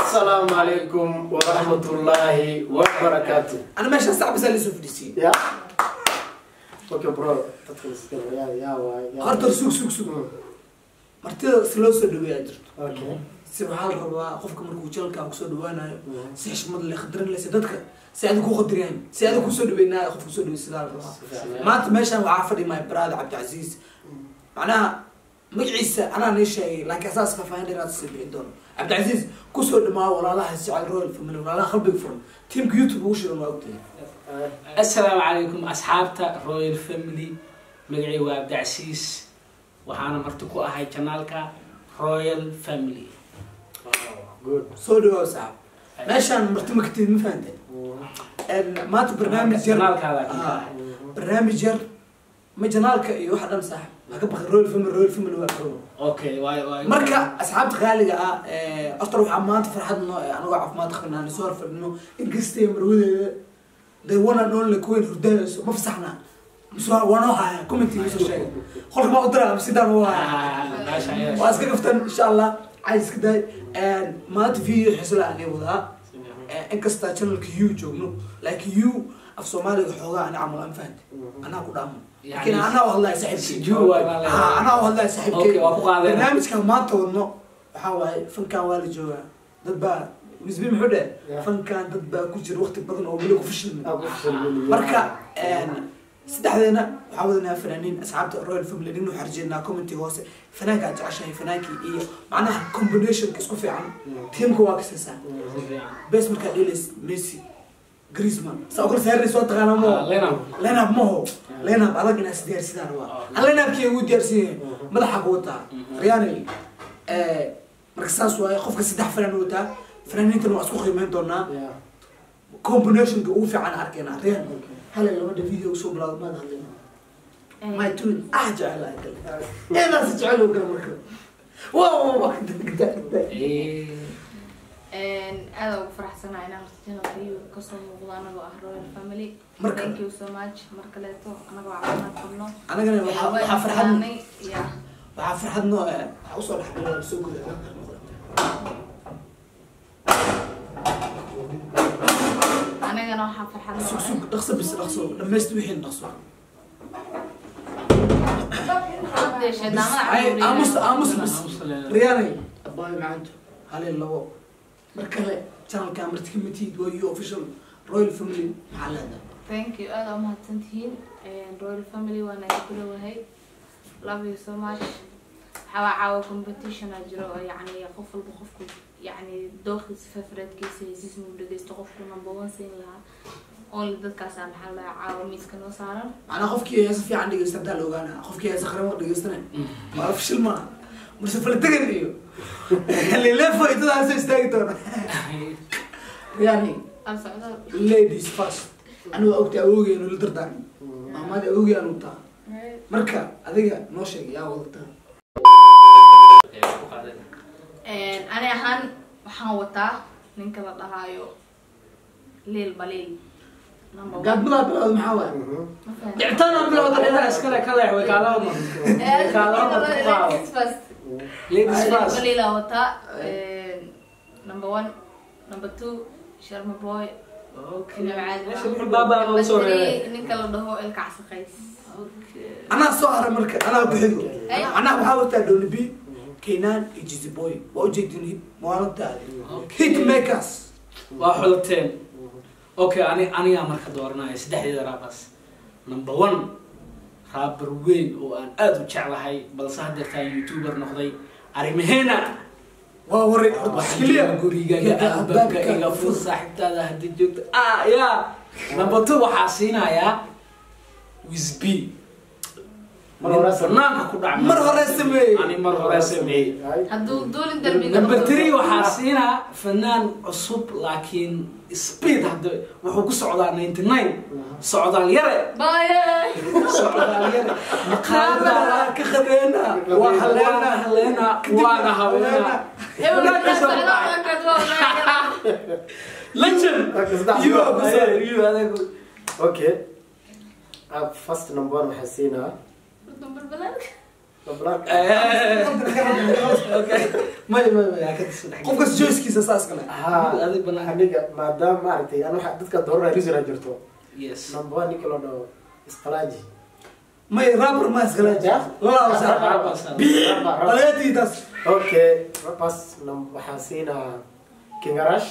السلام عليكم ورحمة الله وبركاته أنا ماشي صعب بس اللي سوف دي يا اوكي برو تدخل السكر يا يا يا horta suug suug suug martida si loo soo dhaweeyaa jirto اوكي si waxaa la rabaa qofka markuu jalka kusoo dhawaanayo si xishmad leh khadrin leh si dadka si adig ku qadiriyaan si adig kusoo dhaweynaa qof kusoo dhawey sidaa la rabaa maanta meeshaan waxaa fadhi my brother cabdicasiis macnaha magaciisa anaa nii sheegay laakiin asaas faahfaahin dheeraad sii bixin doono cabdicasiis ku soo dhamaa walaalaha sicad royal family walaalaha qalbiga furan tiamka youtube ugu shiran waa ogtahay assalaamu calaykum asxaabta royal family magacii waa cabdicasiis waxaana marti ku ahay janaalka royal family soo dhawaw saab meeshaan marti ma katid ma fahantay maanta barnaamij yar barnaamij yar ma janaalka iyo waxa dhan saaxib waa ka baqay royal family royal family waa xoro okay waay waay marka asxaabta qaaliga ah horta waxaa maanta farxad noo eh, anagoo caafimaad qabna aan soo horfadhino. Inkastay marwadeeda day one and only kuweyn hurdayayso ma fasaxna? Mise waa noo haya commentiga soo sheegay. Qolka ma u diraa sidaan u haya Ah, waa iska kaftan insha allah cays iska day. Maanta video xisla aan wadaa inkasta channelka u joogno. Laakiin u af soomaaliga xoogaa nicam waa fahanta anaa ku dhaamo laakiin anaa u hadlaya saxiibkeyha anaa barnaamijkan maanta wadno waxaa waaye fankan waa la joogaa. Dad baa wisbi muxuu dhe fankan dad baa ku jira wakti badan oo weli kufashilmi marka saddexdeena waxaa wadanaa fanaaniin. Asxaabta royal family ninu xarjeynaa commenty hoose. Fanaanka jeceshahay fanaankii iyo macnaha combinationka isku fiican. Tiamka waa kasaysaa bes markaa dheelays mesy جريزمان سأقول سهر سوى تغانا مو ليناب ليناب مو ليناب أنا قلنا سدير سدان وا ليناب كي يقول دير سين ماذا حقوتا رياني مركزاس واي خوفك سدح فلان وتا فلان انت نو اسكو خيمين دونا كومبينيشن كو في عن اركينا ريان هلا لما ده فيديو سو بلا ما هذا ما تون احجع على اكل إيه ناس تعالوا كم واو واو kale marka wow waa degda Eh, aada ugu faraxsanahay inaan horta channelka iyu kasoo muuqdo anagoo ah royal family Marka- thank you so much mar kaleeto anagoo caafimaad qabno anagana waxaa waxaa farxad ya waxaa farxad noo eh waxaa usoo dhexgalay soo guda anagana waxaa farxad noo sug ah. sug dhaqso bis dhaqso dhamaysti wixii dhaqso Hadda shaydaamada ay caruuriyay. aamus aamus bis aamus leedahay. riyaanay abaayo macanto halay labo mar kale channelka marti ka mid waa you official royal family maxaa leedahay thank you aada umahadsantihiin royal family waa naga gudawahay love you so much. Waxaa caawa competition aa jiro oo yacni qof walba qofku yacni dooqiisa favoritkiisa hesiis muu dhegeysto qofku number one siin lahaa. Only dadkaasaa maxaa lahaa caawa miiska noo saaran. Macnaa qofkii heesa fiican dhegeysta hadaa la ogaana qofkii heesa qaramo dhegeystana waa fashil maaha. Marse faltegan iyo اللي لفوا يطلع سيستيتور يعني ladies first aniga ogta awogay inuu la dardaarmi maamaada awogay anu taha marka adiga noo sheeg yaa wada taha ani ahaan waxaan wataa ninka la dhahaayo leel baliil قد بلا بلا المحاور اعتنا بلا بلا اسكلا كلا يحوي كلامه كلامه ladies first qalila wata number 1 number 2 sharma boy ninka la dhaho ilkacsiqays anaa soo hara marka anaa bixido anaa waxaa wataa dolbi keenaan iyo jiziboy waa ujeedin maalintaadi hit makers waa xulateen okay ani anigaa marka dooranaya saddexdeeda raabas number one raabar weyn oo aan aada u jeclahay balse haddeertaan youtuber noqday arrimaheena waa waray waxaa gurigaga albaabka iga fur saaxiibtaada haddii joogto ah ya number two waxaa siinayaa wisb banaanka ku dhac mar hore sameey ani mar hore sameey haduu doolin darbiga number 3 waxaa siinaa fanaan cusub laakiin speed hadda wuxuu ku socdaa 99 socdaal yare. Baye socdaal yare. Maqaadada ka qadeena waa haleena haleena waana habeena Legend! You are good. You are good. Okay. Uh, first number one, Hasina ka tis dhex qofkas joyskiisa saas kale aniga maadaama maaragtay waxaa dadka dooranaya risra jirto. Yes. Number one ninka loo dhaho isqalaaji may rapper ma baleetiitaas okay rapas nam- waxaa siinaa king arash.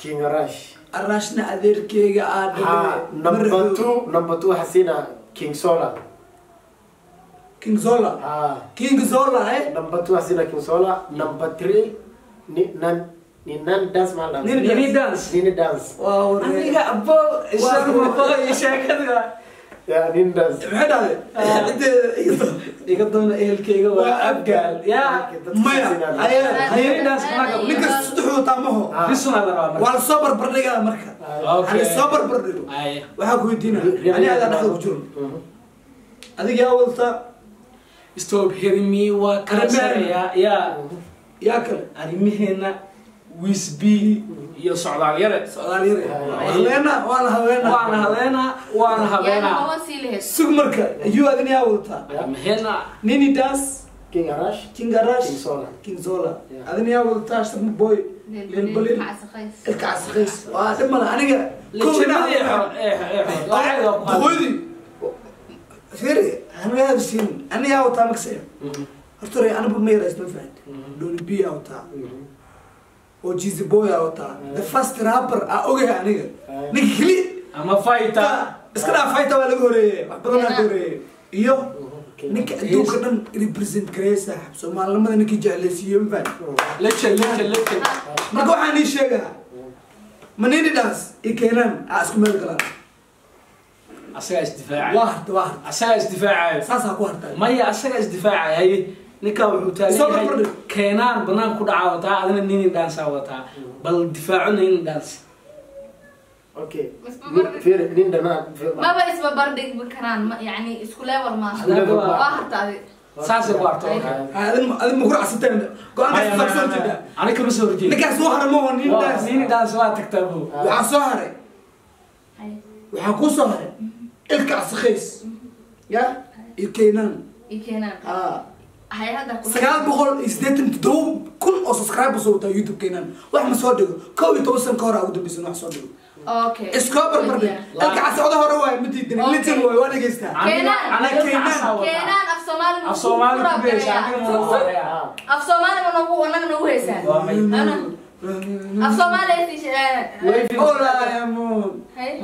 King arash. Arashna adeerkeyga aa ha number two number two waxaa siinaa King Zola. King Zola. Ah. King Zola eh. Number two asina King Zola. Number three ni nan ni nan dance malam. Ni ni dance. Ni ni dance. Wow. Ani ga abba. Wow. Isha kuma ba isha kan ga. يعني الناس محد هذا انت يقدمنا اهلكيغا waa abgaal yaa maya haye hayanidaas naga ninka saddexdu taamaho bisna la rabaa waa soo barbardhigaa marka ani soo barbardhigo waxaa ku weydiinaa ani adaa dhexda ku jiro adig yaa wadata stop hearing me waa kala sareeyaa yaa yaa kale arrimaheena ويسبي يا سعودال يرى سعودال يرى هلينا وانا هلينا وانا هلينا وانا هلينا سوق مركا يو ادنيا وطا هنا نيني داس كين غراش كين غراش كين زولا كين زولا ادنيا وطا سوق بوي لين بلين الكعس خيس واه لما أنا كا كونا خذي فيري أنا يا سين أنا يا وطا مكسيم قلت له أنا بميرس ما فهمت دون بي اوتا oo jizi boy yaa wataa the first rapper aa ogahay aniga. Ninka keli ama fighter. Iska dhaa fayta waa laga horeeyey. Wax badan aa ka horeeyey. Iyo ninka adduunka dhan represent gareeya saaxib soomaalinimada ninkii jecleysiiyo ma fahant lejan lejan lejan marka waxaan ii sheegaa manini dhans iyo keenaan. Aa isku meel galaan. Asagaa isdifaacay waa harta waa harta. Asagaa isdifaacayo saasaa ku harta. Maya asagaa isdifaacay haye ninkaa wuxuu taaganyhay keenaan banaan ku dhacaa wataa adina nini dhansaa wataa. Bal difaaco nini dhans أوكي في نيندا ما ما بقى اسمه بردق بكران يعني اسكو ليفل ما واحد هذه ساسي وارتو هذا هذا مغرع ستين قال لك فكسنت أنا كل مسوي رجيل لك سوهر مو نيندا نيندا سوا تكتبه وعا سوهر وعا كو سوهر الكع سخيس يا يكينان يكينان آه sagaal boqol iyo sideetan toddoba kun oo subscribe soo wataa youtube-keenan wax ma soo dhigo kow iyo toban sanka hore ugu dambaysan wax soo dhigo iskoo barbarde dalka casooda hore waay ma diidan litin waay waa dhegeystaa keenaan afsoomaali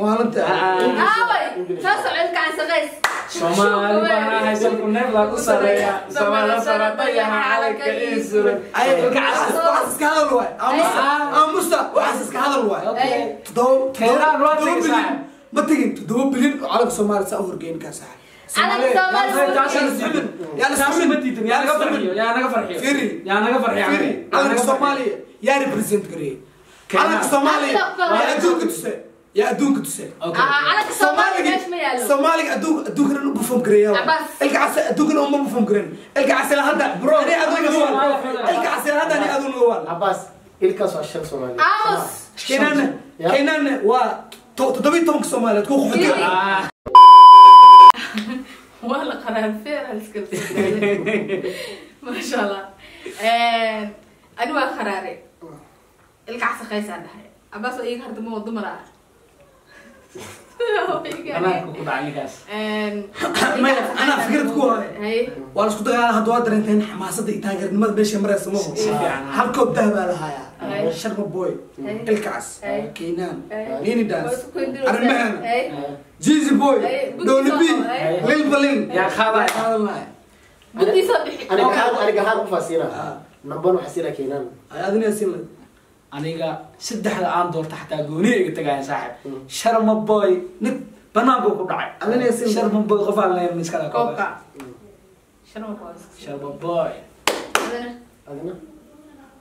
maalinta aa way soo socod kacansa qays soomaali baa haysan ku sareeya soomaala saratayaha calanka ii suran ay waxaas iska hadal waay waa ma tegin toddoba bilyan oo calanka soomaaliya saa u horgeyn kaa saaxib Calanka Soomaaliya waa yaa represent gareeyey calanka soomaaliya yaa adduunka tuse يا دوك تسأل. أوكي. آه، على الصومالي ليش ما يالو الصومالي أدوك أدوك أنا بفهم كريا القعس أدوك أنا ما بفهم كريا القعس هذا. برو أنا أدوك نوال. القعس هذا أنا أدوك نوال. عباس الكاس عشان صومالي. عباس. كنان كنان و تدبي تونك صومالي. تكون خفتي إيه. والله قرنفير هالسكت ما شاء الله. آه، أنا وخراري القعس عندها. عباس ضمرة Maya, anaa fikrad ku waa la isku dagaala hadda waa dareenteen xamaasada iyo taageernimada meesha maraysa ma Si fiican. hal koob dahab baa lahayaa Ay. sharma boy. Ay. ilka cas Ay. keenaan Ay. nini Waa dance isku kooyindiraysaa. arrimahan jizi boy. Ay, guddi dowli b. soo qabo, ay. lil balin Yaa qaadaya. qaadan lahay Guddi soo bixi aniga ufaa Ah. siinaa namban waxaa siinaa keenaan ay adina sin lay aniga saddexda aan doorta xataa gooni iga tagaayan saaxib sharma boy nid banaanku ku dhacay sharma boy qof aan leeyahay miskala koobka sharma boy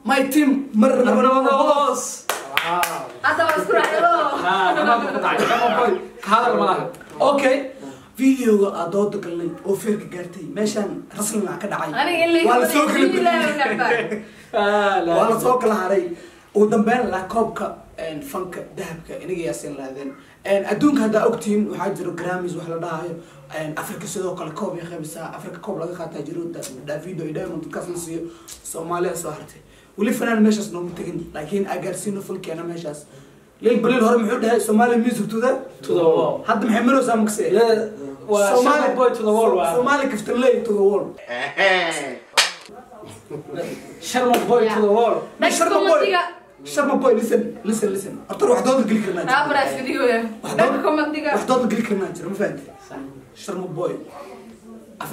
my team mar laba laba hoos hadda waa isku raacdo ha banaanku ku dhacay sharma boy hadal malaha okay فيديو أدود قلنا أو فيك قرتي مشان رسمي معك دعي ولا سوق لها ولا سوق لها ري ugu dambeyn la koobka fanka dahabka inaga yaasin lahaadeen. Adduunka haddaa ogtihiin waxaa jiro grammys wax la dhahayo africa sidoo kale koob iyo qeybisaa africa koob laga qaataa jiro Da- davido iyo diamond dadkaas la siiyo. Soomaaliya soo hartay. Weli fanaan meeshaas nooma tegin laakiin agaarsiino fulkeena meeshaas. Lil balil hore muxuu dhahay somali music to the To the wall. hadda maxay maraysaa makse Sharma boy to the wall waa to the wall. Sharma boy to the wall. Dhanka Sharma boy. شاب بوي لسن لسن لسن. أطر وحدود الجلي كرناتر أبرا سريوه واحد ضد كرناتر ما فهمت شرم بوي.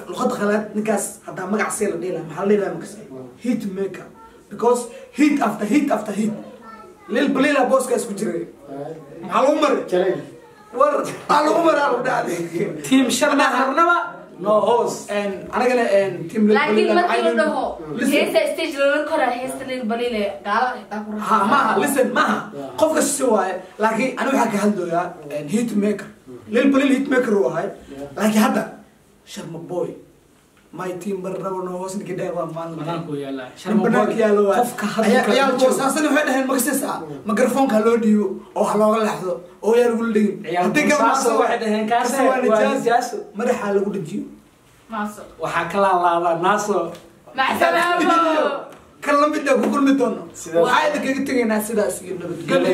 لغة خلات نكاس هذا ما قعسيلا ديلا محل ديلا مكسر هيت ميكا because هيت after هيت after هيت ليل بليلا بوس كاس jiray maxaa lagu ور war maxaa lagu maraa lagu dhacday tiim no host. Anagana team Lil laakiin Balila markii la dhaho Listen. heesta stage lala koraa heesta lil balile gaala xitaa ku ha maaha listen maaha qofka si waaye laakiin ani waxaa ka hadlayaa heat maker lil balil heat maker uu ahay laakiin hadda sharma boy my team barnaba no hoos ninka dheer waa maalin banaanku yaalla Nin Sharma banaanka boy yaalo waay qofka hadda ayaa kala ayaa joogo. boosaasani waxay dhaheen magaseesa mikrofoonka loo dhiibo oo ha looga leexdo oo yaa lagula dhegin madaxaa lagu dhajiyo waxaa ka laalaada naaso ah ku kulmi doono Sidaas. waxaa idinkaga tegaynaa sidaas iyo nabadgelyo